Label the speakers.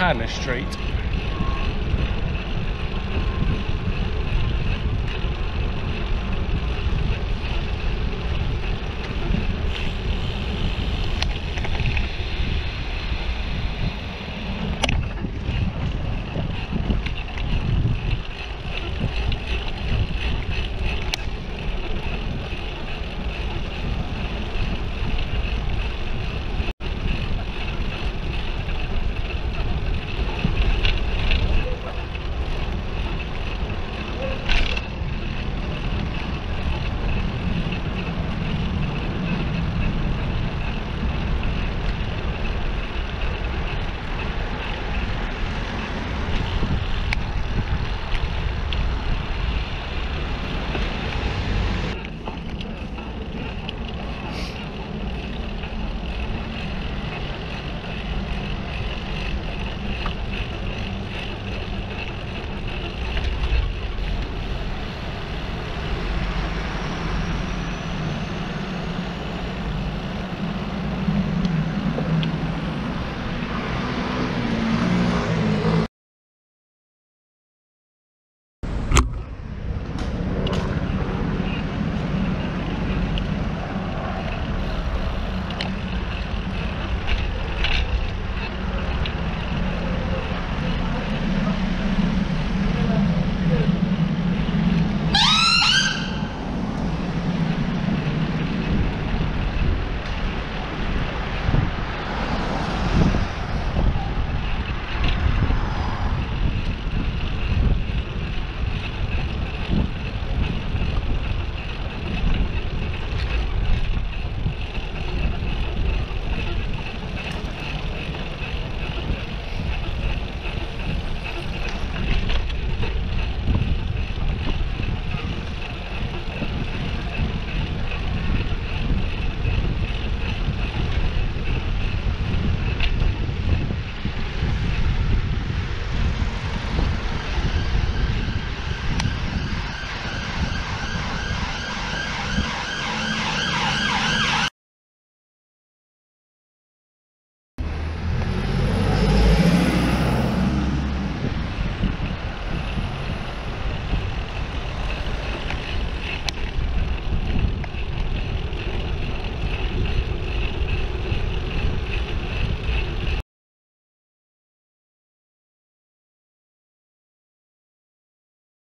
Speaker 1: Hannah Street.